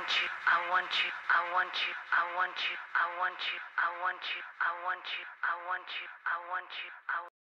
want you, I want you, I want you, I want you, I want you, I want you, I want you, I want you, I want you, I want you, I